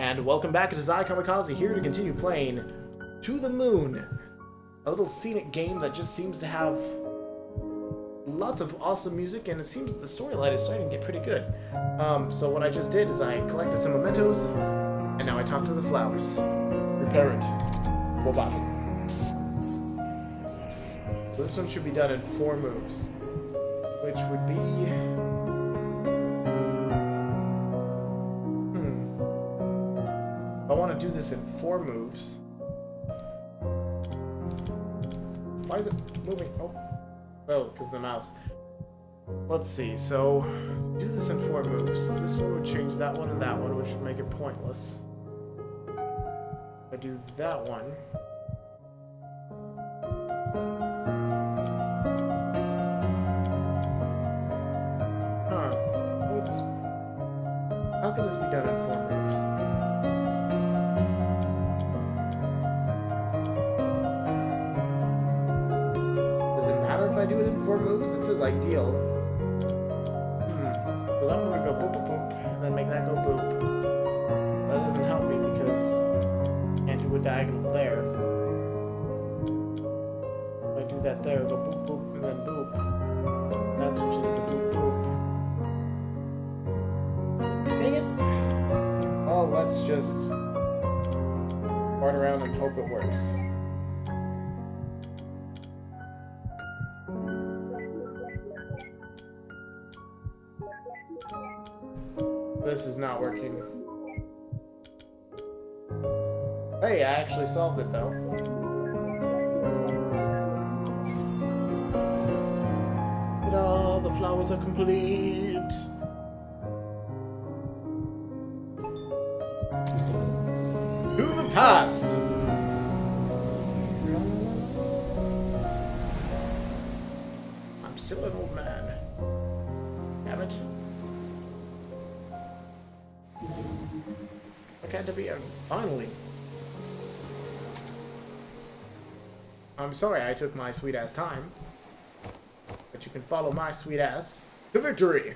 And welcome back to Zai KahMeh KahZeh here to continue playing To the Moon. A little scenic game that just seems to have lots of awesome music and it seems the storyline is starting to get pretty good. Um, so what I just did is I collected some mementos and now I talk to the flowers. Prepare it for battle. This one should be done in four moves, which would be do this in four moves. Why is it moving? Oh, oh, because the mouse. Let's see. So, do this in four moves. This one would change that one and that one, which would make it pointless. I do that one. Huh. How, can this be done in four moves? It says ideal. Hmm. So that one go boop boop boop, and then make that go boop. That doesn't help me because I can't do a diagonal there. If I do that there, go boop boop, and then boop. That switches to boop boop. Dang it! Oh, let's just run around and hope it works. Hey, I actually solved it though. Ta-da! The flowers are complete! To the past! I'm still an old man. Damn it. I can't be a finally. I'm sorry I took my sweet ass time. But you can follow my sweet ass to victory!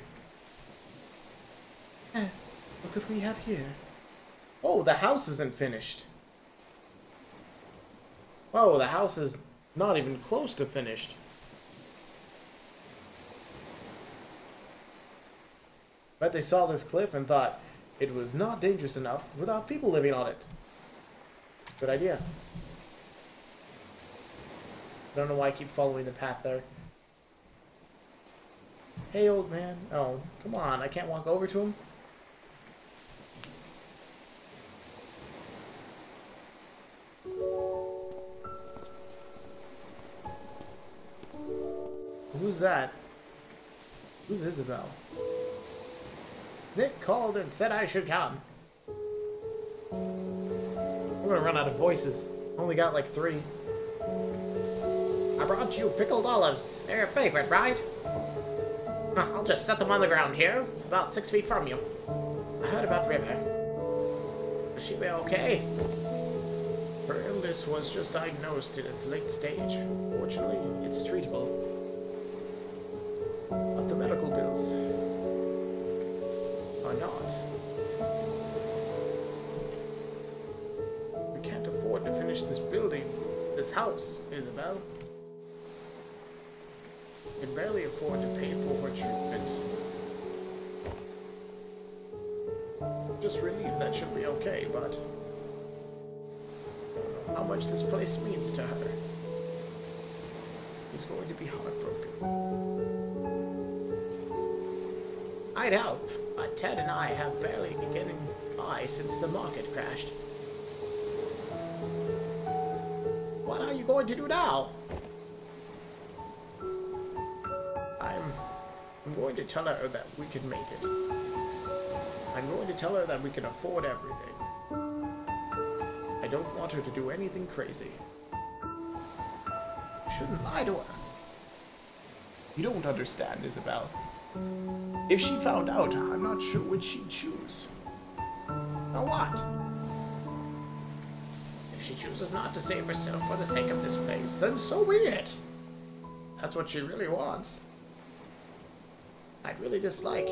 Eh, what could we have here? Oh, the house isn't finished. Oh, the house is not even close to finished. Bet they saw this cliff and thought it was not dangerous enough without people living on it. Good idea. I don't know why I keep following the path there. Hey, old man. Oh, come on. I can't walk over to him. Who's that? Who's Isabel? Nick called and said I should come. I'm gonna run out of voices. Only got like three. I brought you pickled olives. They're your favorite, right? Huh, I'll just set them on the ground here, about six feet from you. I heard about River. Is she be okay? Her illness was just diagnosed in its late stage. Fortunately, it's treatable. But the medical bills are not. We can't afford to finish this building, this house, Isabel. Can barely afford to pay for her treatment. Just relieved that should be okay, but how much this place means to her. is going to be heartbroken. I'd help, but Ted and I have barely been getting by since the market crashed. What are you going to do now? Going to tell her that we can make it. I'm going to tell her that we can afford everything. I don't want her to do anything crazy. I shouldn't lie to her. You don't understand, Isabel. If she found out, I'm not sure which she'd choose. Now what? If she chooses not to save herself for the sake of this place, then so be it. That's what she really wants. I'd really dislike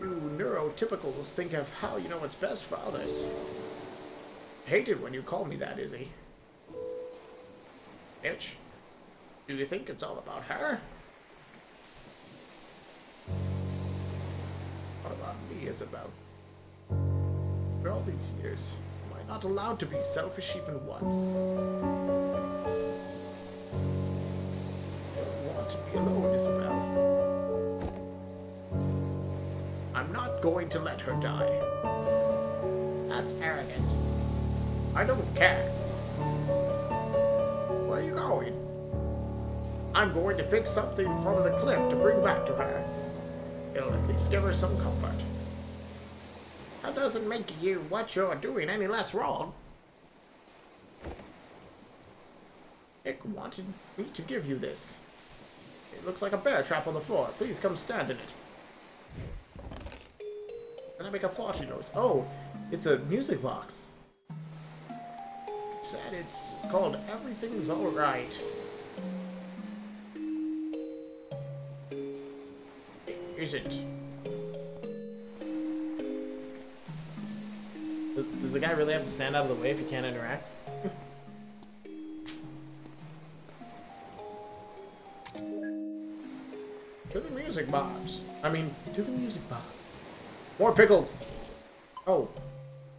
you neurotypicals think of how you know what's best for others. Hate it when you call me that, Izzy. Bitch, do you think it's all about her? What about me, Isabel? For all these years, am I not allowed to be selfish even once? I don't want to be alone, Isabel. I'm not going to let her die. That's arrogant. I don't care. Where are you going? I'm going to pick something from the cliff to bring back to her. It'll at least give her some comfort. That doesn't make you what you're doing any less wrong. Nick wanted me to give you this. It looks like a bear trap on the floor. Please come stand in it. I make a farting noise. Oh, it's a music box. It said it's called Everything's Alright. Is it? Does the guy really have to stand out of the way if he can't interact? to the music box. I mean, to the music box. More pickles! Oh,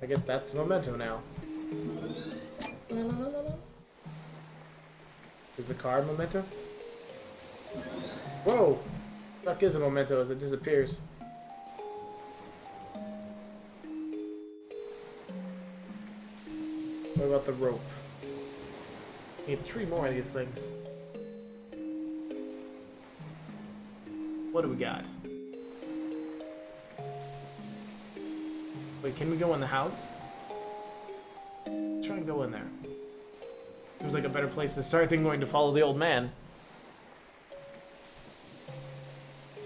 I guess that's the memento now. Is the card memento? Whoa! Fuck is a memento as it disappears. What about the rope? Need three more of these things. What do we got? Wait, can we go in the house? Let's try and go in there. Seems like a better place to start than going to follow the old man.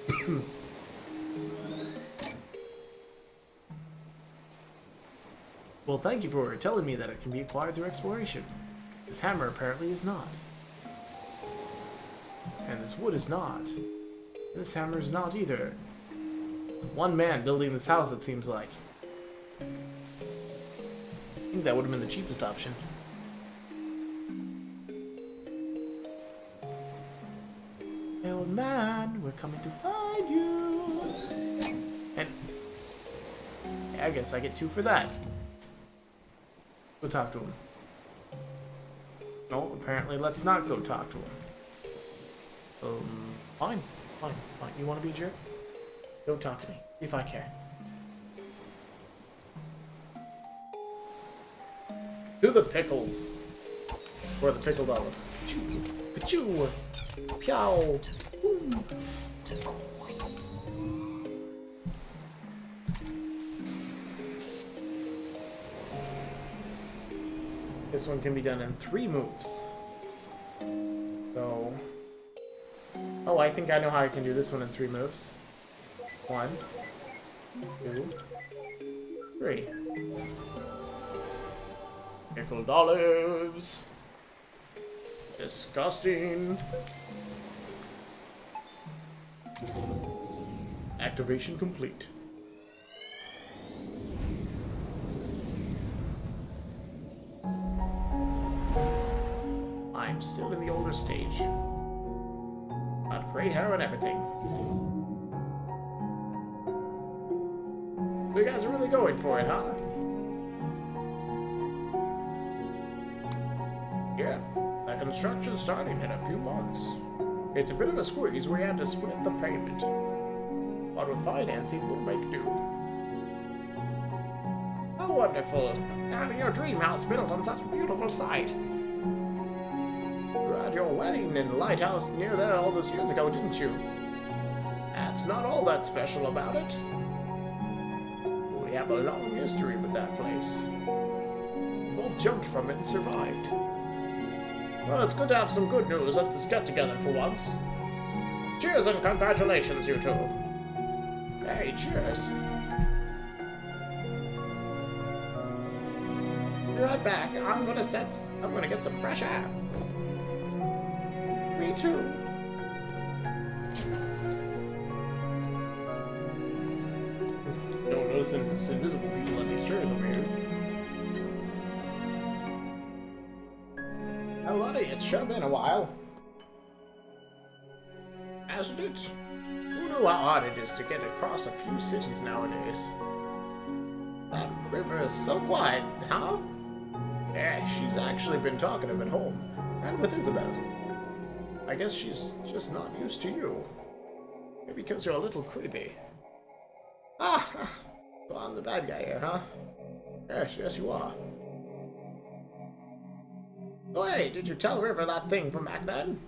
well, thank you for telling me that it can be acquired through exploration. This hammer apparently is not. And this wood is not. This hammer is not either. One man building this house, it seems like. Think that would have been the cheapest option. Hey, old man, we're coming to find you. And I guess I get two for that. Go talk to him. No, apparently let's not go talk to him. Um, fine. Fine, fine. You want to be a jerk? Don't talk to me. If I care. Pickles. Or the pickled olives. Pachoo! Pyow! This one can be done in three moves. So... Oh, I think I know how I can do this one in three moves. One, two, three. Pickled olives. Disgusting. Activation complete. I'm still in the older stage. Got gray hair and everything. You guys are really going for it, huh? That construction's starting in a few months. It's a bit of a squeeze, we had to split the payment. But with financing, we'll make do. How wonderful, having your dream house built on such a beautiful site. You had your wedding in lighthouse near there all those years ago, didn't you? That's not all that special about it. We have a long history with that place. We both jumped from it and survived. Well, it's good to have some good news at this get-together for once. Cheers and congratulations, you two. Hey, cheers. Be right back. I'm gonna set. I'm gonna get some fresh air. Me too. to this invisible people at these chairs Buddy, it's sure been a while. Hasn't it? Who knew how hard it is to get across a few cities nowadays? That river is so quiet, huh? Yeah, she's actually been talking of at home, and with Isabel. I guess she's just not used to you. Maybe because you're a little creepy. Ah, so I'm the bad guy here, huh? Yes, yes you are. Hey, did you tell River that thing from back then?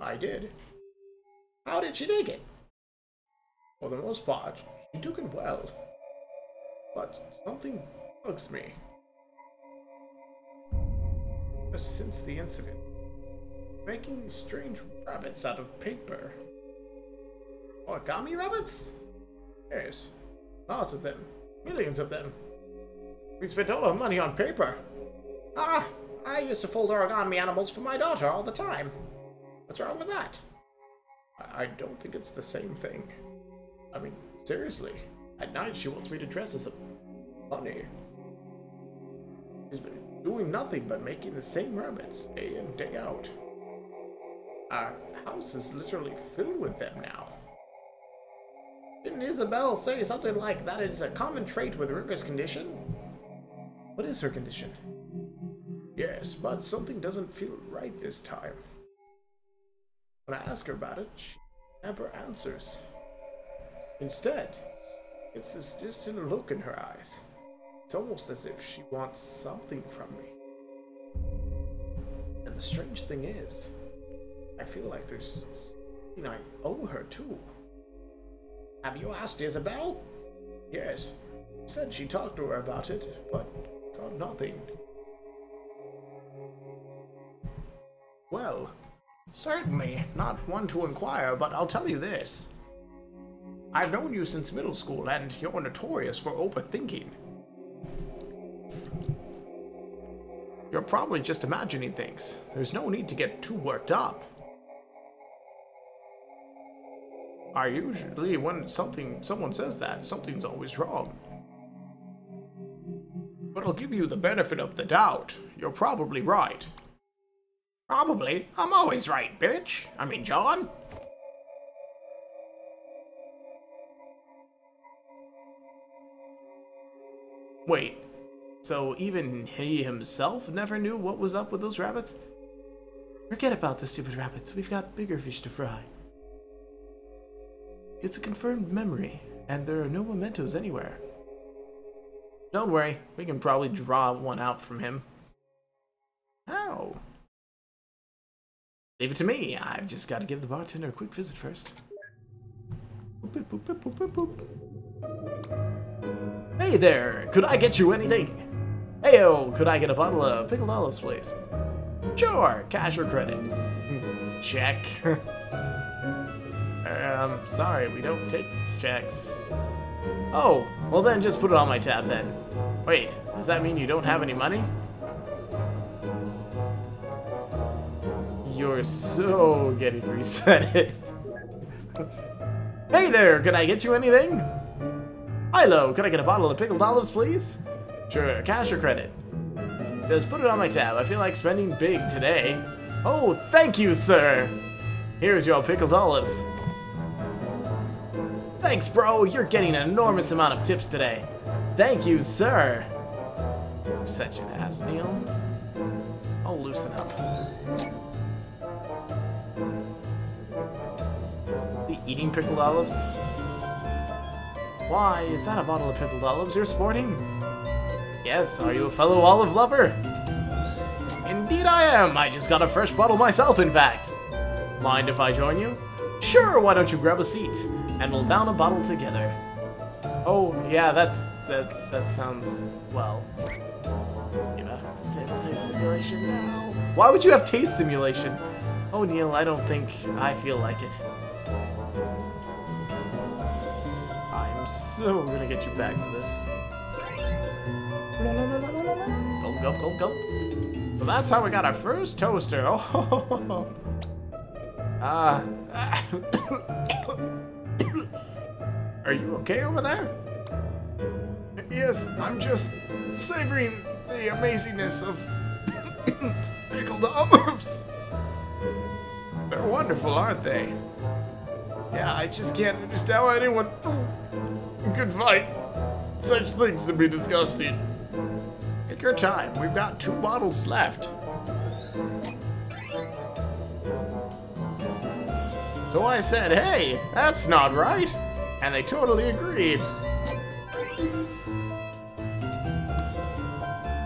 I did. How did she take it? For the most part, she took it well. But something bugs me. Since the incident, making these strange rabbits out of paper. Origami rabbits? Yes, lots of them. Millions of them. We spent all our money on paper. Ah, I used to fold origami animals for my daughter all the time. What's wrong with that? I don't think it's the same thing. I mean, seriously. At night, she wants me to dress as a bunny. She's been doing nothing but making the same rabbits day in, day out. Our house is literally filled with them now. Didn't Isabel say something like that is a common trait with River's condition? What is her condition? Yes, but something doesn't feel right this time. When I ask her about it, she never answers. Instead, it's this distant look in her eyes. It's almost as if she wants something from me. And the strange thing is, I feel like there's something I owe her too. Have you asked Isabel? Yes. She Said she talked to her about it, but got nothing. Well, certainly not one to inquire, but I'll tell you this. I've known you since middle school, and you're notorious for overthinking. You're probably just imagining things. There's no need to get too worked up. I usually, when something someone says that, something's always wrong. But I'll give you the benefit of the doubt. You're probably right. Probably. I'm always right, bitch. I mean, John. Wait, so even he himself never knew what was up with those rabbits? Forget about the stupid rabbits. We've got bigger fish to fry. It's a confirmed memory, and there are no mementos anywhere. Don't worry, we can probably draw one out from him. Leave it to me. I've just got to give the bartender a quick visit first. Boop, boop, boop, hey there, could I get you anything? Heyo, could I get a bottle of pickled olives, please? Sure, cash or credit? Check. um, sorry, we don't take checks. Oh, well then just put it on my tab then. Wait, does that mean you don't have any money? You're so getting reset. hey there, can I get you anything? Hello, can I get a bottle of pickled olives, please? Sure, cash or credit? Just put it on my tab. I feel like spending big today. Oh, thank you, sir! Here's your pickled olives. Thanks, bro. You're getting an enormous amount of tips today. Thank you, sir. Such an ass, Neil. I'll loosen up. Eating pickled olives? Why, is that a bottle of pickled olives you're sporting? Yes, are you a fellow olive lover? Indeed I am! I just got a fresh bottle myself, in fact. Mind if I join you? Sure, why don't you grab a seat, and we'll down a bottle together. Oh, yeah, that's, that, that sounds, well... You know, disable taste simulation now. Why would you have taste simulation? Oh, Neil, I don't think I feel like it. so we're gonna get you back for this. Gulp, gulp, gulp, gulp. Well, that's how we got our first toaster. Oh, uh, are you okay over there? yes, I'm just savoring the amazingness of pickled olives. They're wonderful, aren't they? Yeah, I just can't understand why anyone could fight. such things to be disgusting. Take your time. We've got two bottles left. So I said, hey, that's not right. And they totally agreed.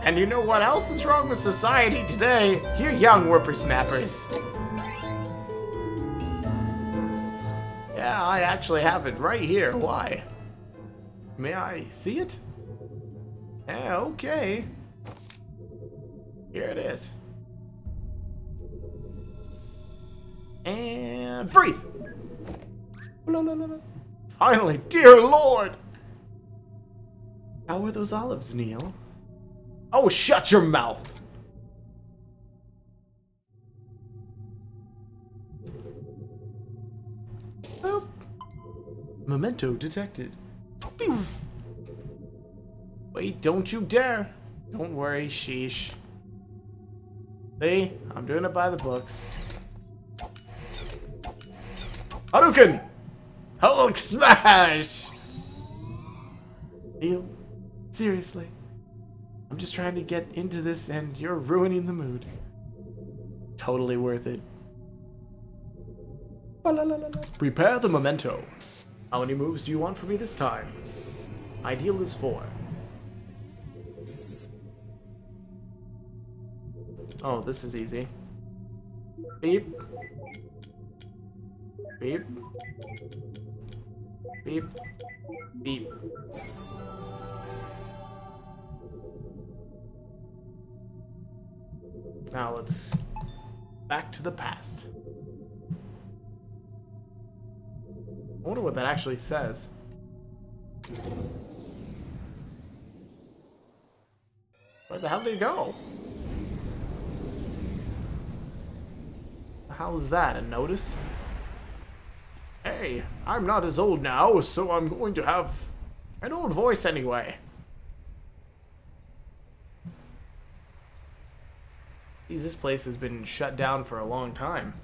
And you know what else is wrong with society today? You young whippersnappers. Yeah, I actually have it right here. Why? May I see it? Yeah, okay. Here it is. And freeze! Finally, dear lord! How are those olives, Neil? Oh, shut your mouth! Oh. Memento detected. Wait, don't you dare! Don't worry, sheesh. See? I'm doing it by the books. Hadouken! Hulk smash! Neil, seriously. I'm just trying to get into this and you're ruining the mood. Totally worth it. Prepare the memento. How many moves do you want from me this time? Ideal is four. Oh, this is easy. Beep. Beep. Beep. Beep. Now let's back to the past. I wonder what that actually says. Where the hell did he go? How is that? A notice? Hey, I'm not as old now, so I'm going to have an old voice anyway. this place has been shut down for a long time.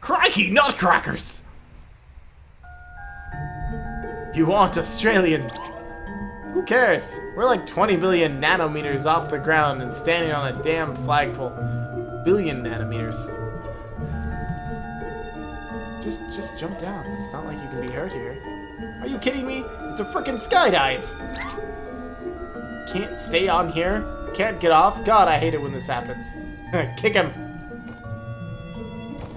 Crikey, nutcrackers! You want Australian? Who cares? We're like 20 billion nanometers off the ground and standing on a damn flagpole. Billion nanometers. Just, just jump down. It's not like you can be hurt here. Are you kidding me? It's a freaking skydive! Can't stay on here? Can't get off? God, I hate it when this happens. Kick him!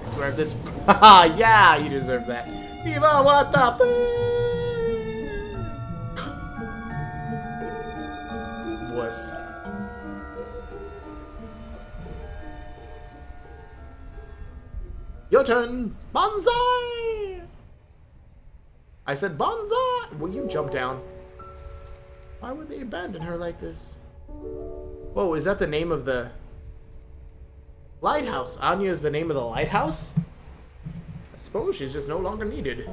I swear if this... Haha, yeah, you deserve that. Viva what. Your turn! Banzai! I said, Banzai! Will you jump down? Why would they abandon her like this? Whoa, is that the name of the... Lighthouse. Anya is the name of the lighthouse? I suppose she's just no longer needed.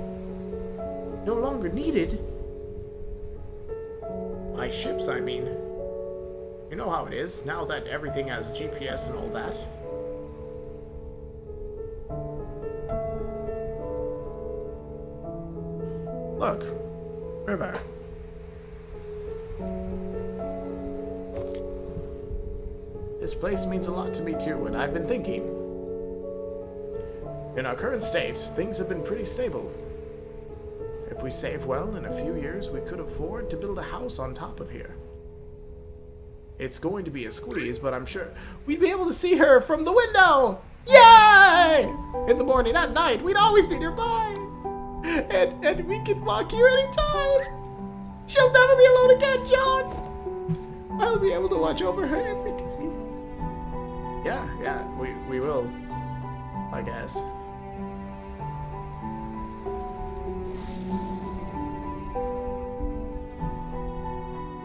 No longer needed? By ships, I mean. You know how it is, now that everything has GPS and all that. Look, river. This place means a lot to me too, and I've been thinking. In our current state, things have been pretty stable. If we save well, in a few years we could afford to build a house on top of here. It's going to be a squeeze, but I'm sure we'd be able to see her from the window! Yay! In the morning, at night, we'd always be nearby! And, and we can walk here anytime. She'll never be alone again, John. I'll be able to watch over her every day. Yeah, yeah, we, we will. I guess.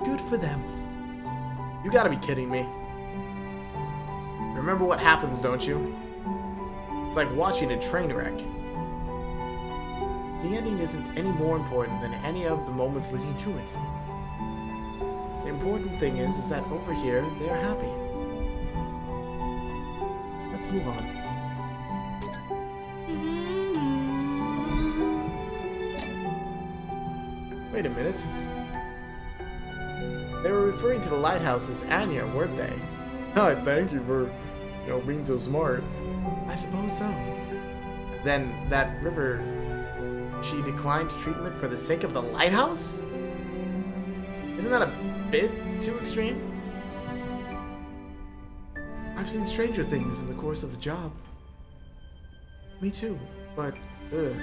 Good for them. You gotta be kidding me. Remember what happens, don't you? It's like watching a train wreck. The ending isn't any more important than any of the moments leading to it. The important thing is, is that over here, they're happy. Let's move on. Mm-hmm. Wait a minute. They were referring to the lighthouse as Anya, weren't they? I thank you for, you know, being so smart. I suppose so. Then that river, she declined treatment for the sake of the lighthouse? Isn't that a bit too extreme? I've seen stranger things in the course of the job. Me too, but ugh,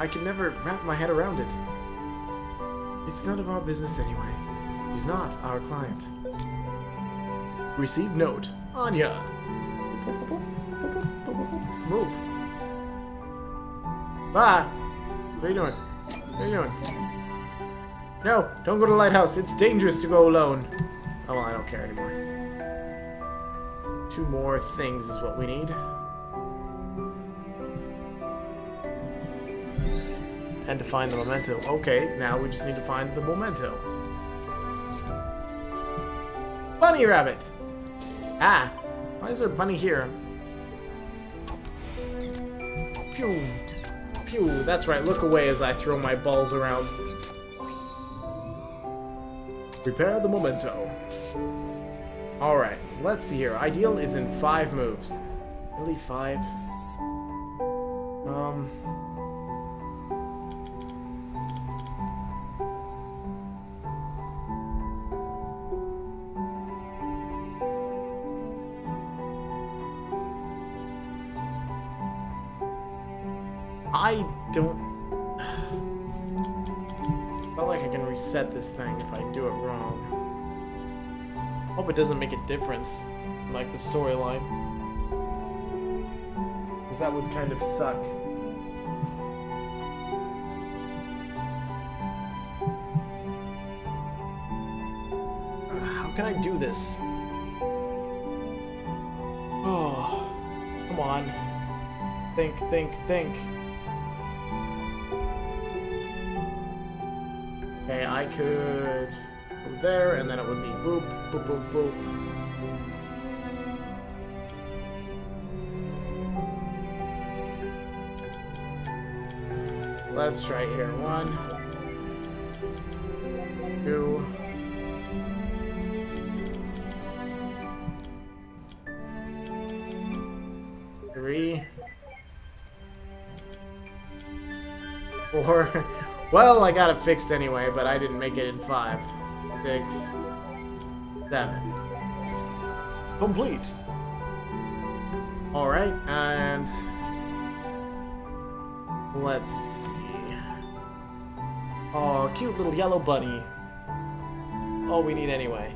I can never wrap my head around it. It's none of our business anyway. He's not our client. Received note. Anya. Move. Bye. What are you doing? What are you doing? No, don't go to the lighthouse. It's dangerous to go alone. Oh, well, I don't care anymore. Two more things is what we need. And to find the memento. Okay, now we just need to find the memento. Bunny rabbit! Ah, why is there a bunny here? Pew. Pew, that's right, look away as I throw my balls around. Prepare the memento. Alright, let's see here. Ideal is in five moves. Really, five? Um... I don't... It's not like I can reset this thing if I do it wrong. Hope it doesn't make a difference, like the storyline. Because that would kind of suck. How can I do this? Oh, come on. Think, think, think. I could go there, and then it would be boop, boop, boop, boop. Let's try here. One, two, three, four. Well, I got it fixed anyway, but I didn't make it in five, six, seven. Complete. All right, and let's see. Oh, cute little yellow bunny. All we need anyway.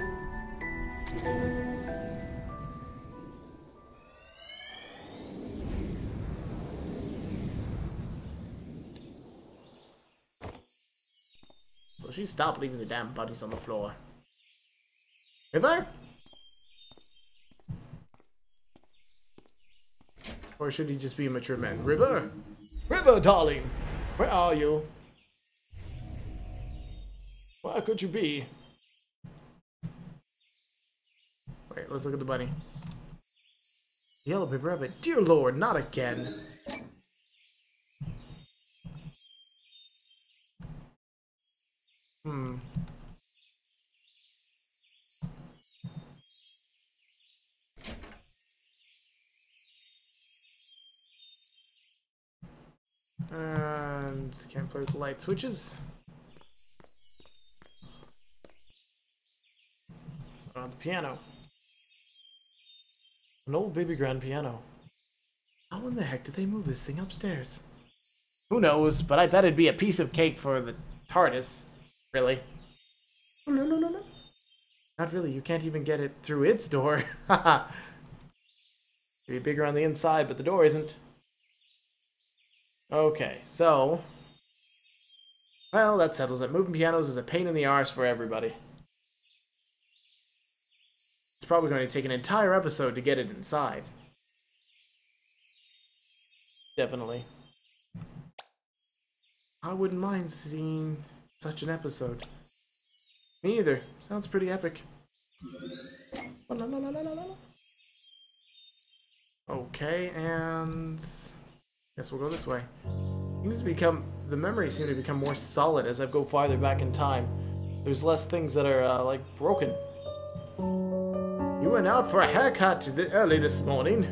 She stop leaving the damn bunnies on the floor? River? Or should he just be a mature man? River? River, darling! Where are you? Where could you be? Wait, let's look at the bunny. Yellow paper rabbit. Dear lord, not again. Hmm. And can't play with the light switches. On the piano. An old baby grand piano. How in the heck did they move this thing upstairs? Who knows, but I bet it'd be a piece of cake for the TARDIS. Really? Oh, no, no, no, no. Not really. You can't even get it through its door. Haha. It'd be bigger on the inside, but the door isn't. Okay, so... Well, that settles it. Moving pianos is a pain in the arse for everybody. It's probably going to take an entire episode to get it inside. Definitely. I wouldn't mind seeing such an episode. Me either. Sounds pretty epic. Okay, and guess we'll go this way. Seems to become the memories seem to become more solid as I go farther back in time. There's less things that are uh, like broken. You went out for a haircut early this morning.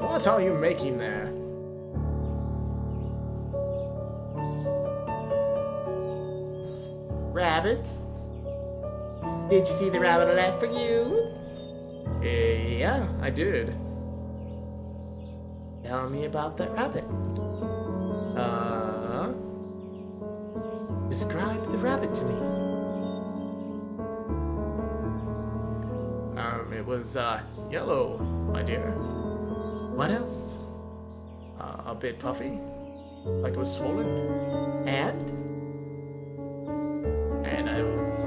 What are you making there? Rabbits? Did you see the rabbit I left for you? Uh, yeah, I did. Tell me about that rabbit. Uh, describe the rabbit to me. Um, it was, uh, yellow, my dear. What else? Uh, a bit puffy, like it was swollen, and and I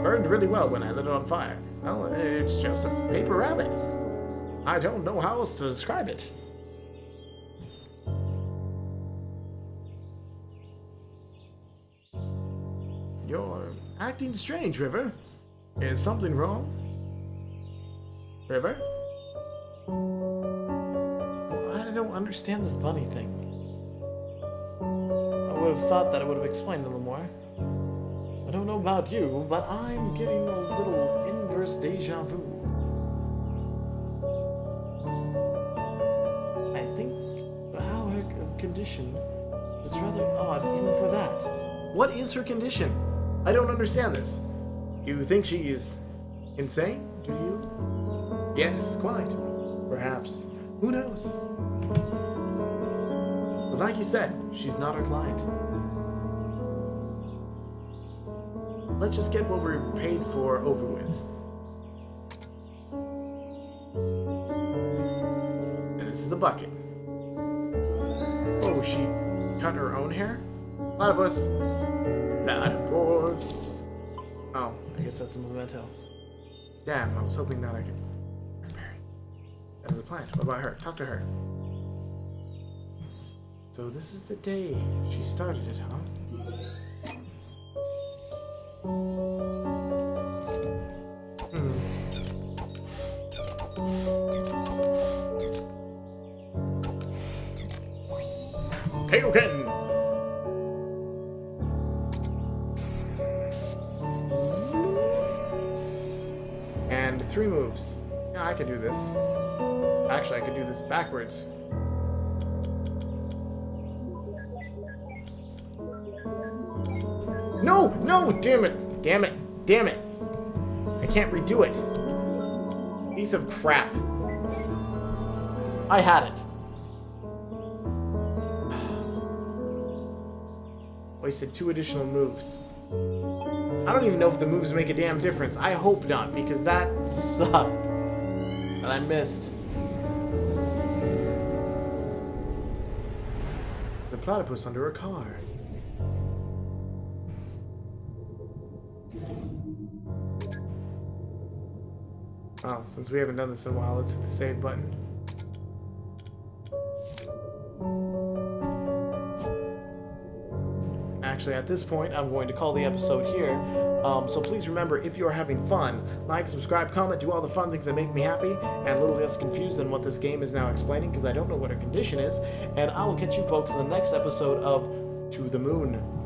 burned really well when I lit it on fire. Well, it's just a paper rabbit. I don't know how else to describe it. You're acting strange, River. Is something wrong? River? I don't understand this bunny thing. I would have thought that I would have explained a little more. I don't know about you, but I'm getting a little inverse deja vu. I think her condition is rather odd even for that. What is her condition? I don't understand this. You think she's insane, do you? Yes, quite. Perhaps. Who knows? But like you said, she's not our client. Let's just get what we're paid for over with. And this is the bucket. Oh, she cut her own hair? Platypus! Platypus! Oh, I guess that's a memento. Damn, I was hoping that I could repair it. That is a plant. What about her? Talk to her. So this is the day she started it, huh? Kaioken! And three moves. Yeah, I could do this. Actually, I could do this backwards. No! No! Damn it! Damn it! Damn it! I can't redo it. Piece of crap. I had it. Wasted two additional moves. I don't even know if the moves make a damn difference. I hope not, because that sucked. And I missed. The platypus under a car. Oh, since we haven't done this in a while, let's hit the save button. Actually, at this point, I'm going to call the episode here. Um, so please remember, if you are having fun, like, subscribe, comment, do all the fun things that make me happy, and a little less confused than what this game is now explaining, because I don't know what her condition is. And I will catch you folks in the next episode of To the Moon.